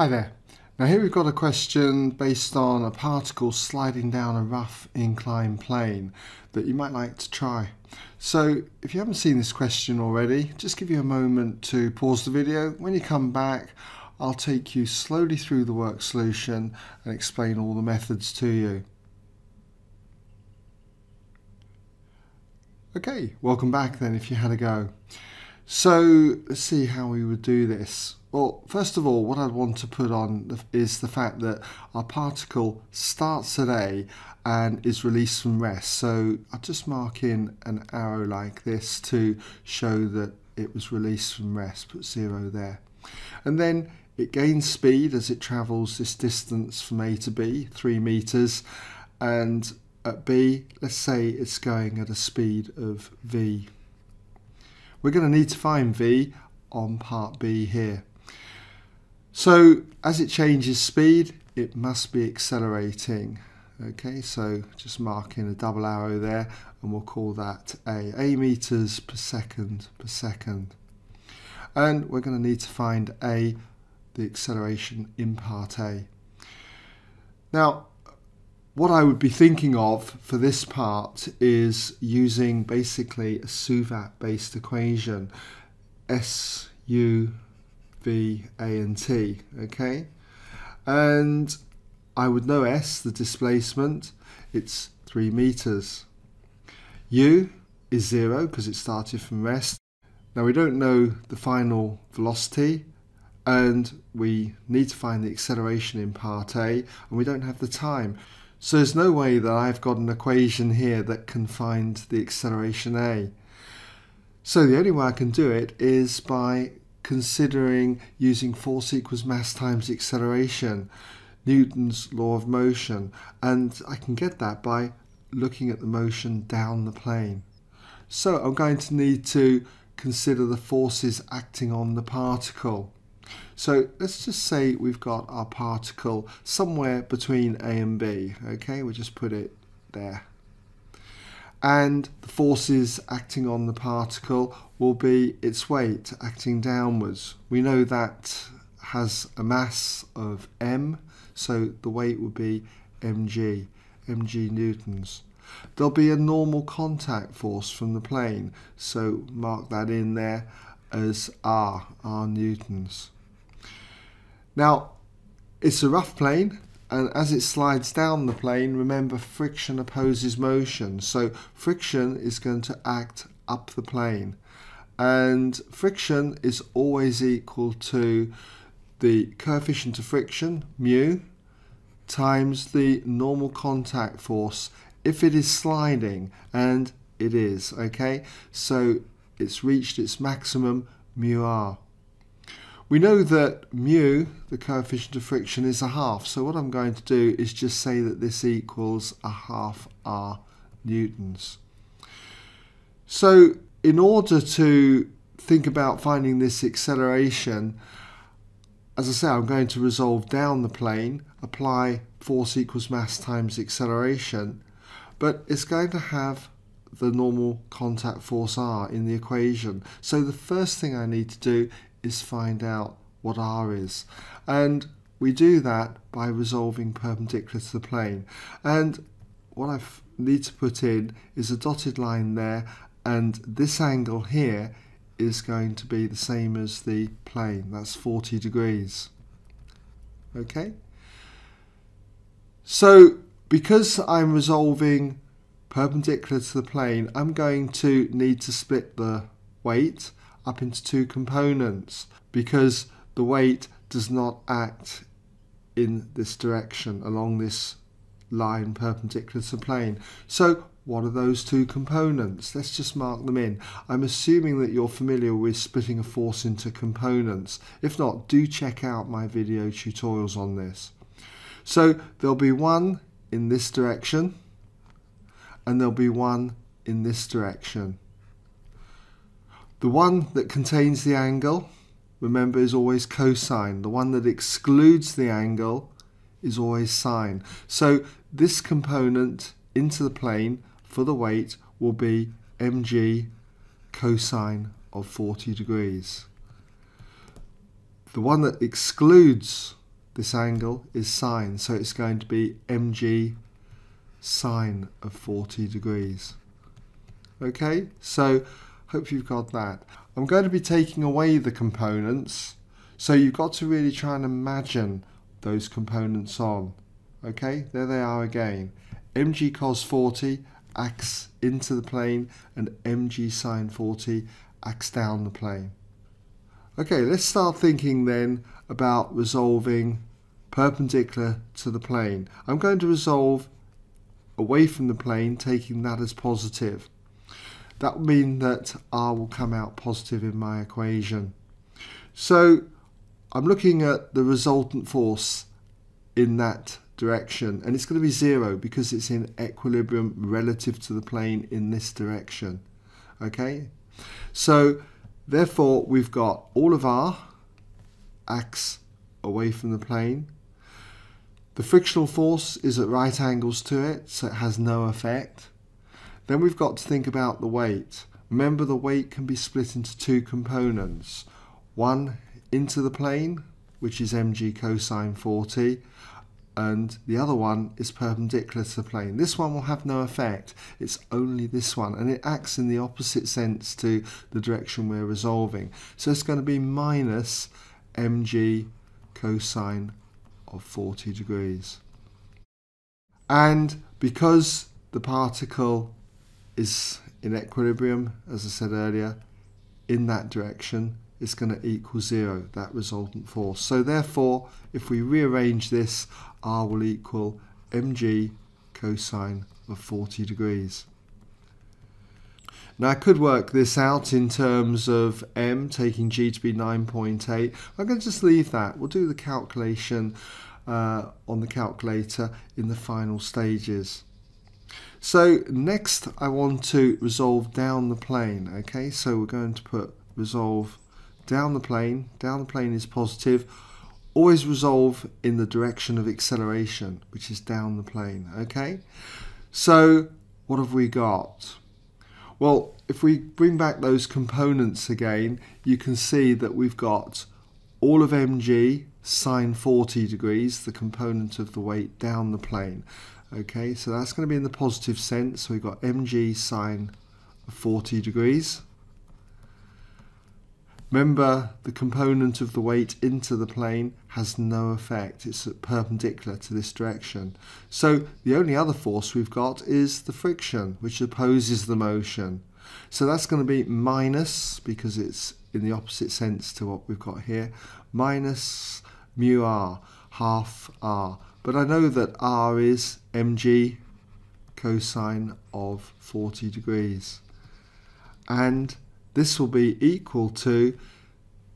Hi there. Now here we've got a question based on a particle sliding down a rough inclined plane that you might like to try. So if you haven't seen this question already, just give you a moment to pause the video. When you come back, I'll take you slowly through the work solution and explain all the methods to you. Okay, welcome back then if you had a go. So let's see how we would do this. Well, first of all, what I'd want to put on is the fact that our particle starts at A and is released from rest. So I'll just mark in an arrow like this to show that it was released from rest, put zero there. And then it gains speed as it travels this distance from A to B, three meters, and at B, let's say it's going at a speed of V. We're going to need to find V on part B here. So as it changes speed, it must be accelerating. Okay, so just marking a double arrow there and we'll call that A, A meters per second per second. And we're going to need to find A, the acceleration in part A. Now, what I would be thinking of for this part is using basically a SUVAT based equation, S, U, V, A and T, okay? And I would know S, the displacement, it's 3 meters. U is 0 because it started from rest. Now we don't know the final velocity and we need to find the acceleration in part A and we don't have the time. So there's no way that I've got an equation here that can find the acceleration A. So the only way I can do it is by considering using force equals mass times acceleration, Newton's law of motion, and I can get that by looking at the motion down the plane. So I'm going to need to consider the forces acting on the particle. So let's just say we've got our particle somewhere between A and B, okay, we'll just put it there and the forces acting on the particle will be its weight acting downwards. We know that has a mass of m, so the weight will be mg, mg newtons. There'll be a normal contact force from the plane, so mark that in there as r, r newtons. Now, it's a rough plane, and as it slides down the plane remember friction opposes motion. So friction is going to act up the plane. And friction is always equal to the coefficient of friction mu times the normal contact force if it is sliding. And it is okay? So it's reached its maximum mu r we know that mu, the coefficient of friction, is a half. So what I'm going to do is just say that this equals a half r newtons. So in order to think about finding this acceleration, as I say, I'm going to resolve down the plane, apply force equals mass times acceleration, but it's going to have the normal contact force r in the equation. So the first thing I need to do is find out what r is. And we do that by resolving perpendicular to the plane. And what I need to put in is a dotted line there and this angle here is going to be the same as the plane. That's 40 degrees. Okay? So because I'm resolving perpendicular to the plane, I'm going to need to split the weight up into two components because the weight does not act in this direction along this line perpendicular to the plane. So what are those two components? Let's just mark them in. I'm assuming that you're familiar with splitting a force into components. If not, do check out my video tutorials on this. So there'll be one in this direction and there'll be one in this direction. The one that contains the angle, remember, is always cosine. The one that excludes the angle is always sine. So this component into the plane for the weight will be mg cosine of 40 degrees. The one that excludes this angle is sine, so it's going to be mg sine of 40 degrees. Okay, so hope you've got that. I'm going to be taking away the components, so you've got to really try and imagine those components on. Okay, there they are again. mg cos 40 acts into the plane and mg sine 40 acts down the plane. Okay, let's start thinking then about resolving perpendicular to the plane. I'm going to resolve away from the plane, taking that as positive. That will mean that r will come out positive in my equation. So I'm looking at the resultant force in that direction and it's going to be zero because it's in equilibrium relative to the plane in this direction. Okay, so therefore we've got all of r acts away from the plane the frictional force is at right angles to it, so it has no effect. Then we've got to think about the weight. Remember the weight can be split into two components. One into the plane, which is mg cosine 40, and the other one is perpendicular to the plane. This one will have no effect, it's only this one, and it acts in the opposite sense to the direction we're resolving. So it's going to be minus mg cosine of 40 degrees. And because the particle is in equilibrium, as I said earlier, in that direction, it's going to equal zero, that resultant force. So therefore, if we rearrange this, R will equal mg cosine of 40 degrees. Now I could work this out in terms of m taking g to be 9.8. I'm going to just leave that. We'll do the calculation uh, on the calculator in the final stages. So next I want to resolve down the plane. Okay, so we're going to put resolve down the plane. Down the plane is positive. Always resolve in the direction of acceleration, which is down the plane. Okay, so what have we got? Well, if we bring back those components again, you can see that we've got all of mg sine 40 degrees, the component of the weight down the plane. Okay, so that's going to be in the positive sense. So we've got mg sine 40 degrees. Remember, the component of the weight into the plane has no effect. It's perpendicular to this direction. So the only other force we've got is the friction, which opposes the motion. So that's going to be minus, because it's in the opposite sense to what we've got here, minus mu r, half r. But I know that r is mg cosine of 40 degrees. And this will be equal to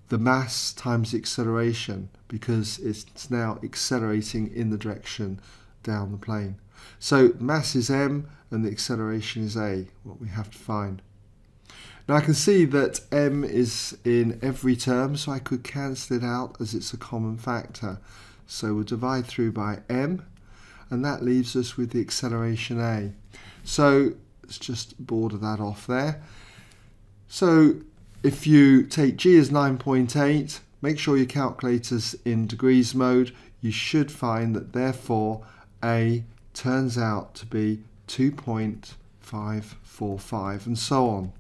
the mass times the acceleration because it's now accelerating in the direction down the plane. So mass is m and the acceleration is a, what we have to find. Now I can see that m is in every term, so I could cancel it out as it's a common factor. So we'll divide through by m, and that leaves us with the acceleration a. So let's just border that off there. So if you take G as 9.8, make sure your calculator's in degrees mode, you should find that therefore A turns out to be 2.545 and so on.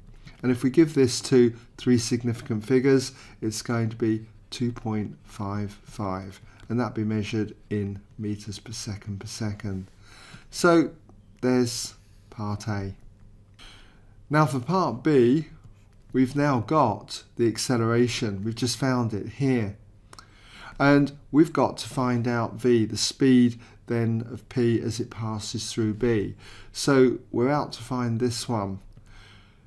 And if we give this to three significant figures, it's going to be 2.55 and that be measured in meters per second per second. So there's part A. Now for part B, we've now got the acceleration. We've just found it here. And we've got to find out v, the speed then of p as it passes through b. So we're out to find this one.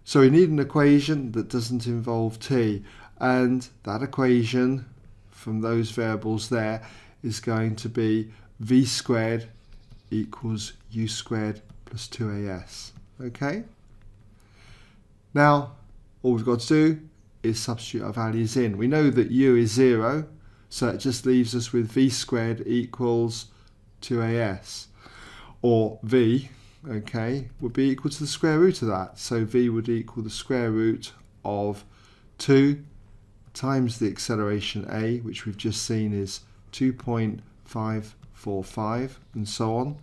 So we need an equation that doesn't involve t. And that equation from those variables there is going to be v squared equals u squared plus 2as. Okay? Now, all we've got to do is substitute our values in. We know that u is 0, so it just leaves us with v squared equals 2as. Or v, okay, would be equal to the square root of that. So v would equal the square root of 2 times the acceleration a, which we've just seen is 2.545 and so on.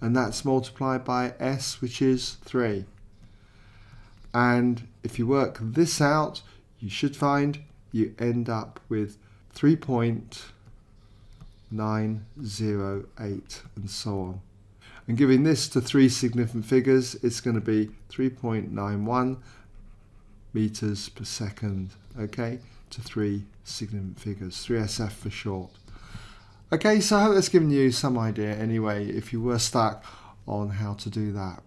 And that's multiplied by s, which is 3. And if you work this out, you should find you end up with 3.908 and so on. And giving this to three significant figures, it's going to be 3.91 meters per second, okay, to three significant figures, 3SF for short. Okay, so I hope that's given you some idea anyway, if you were stuck on how to do that.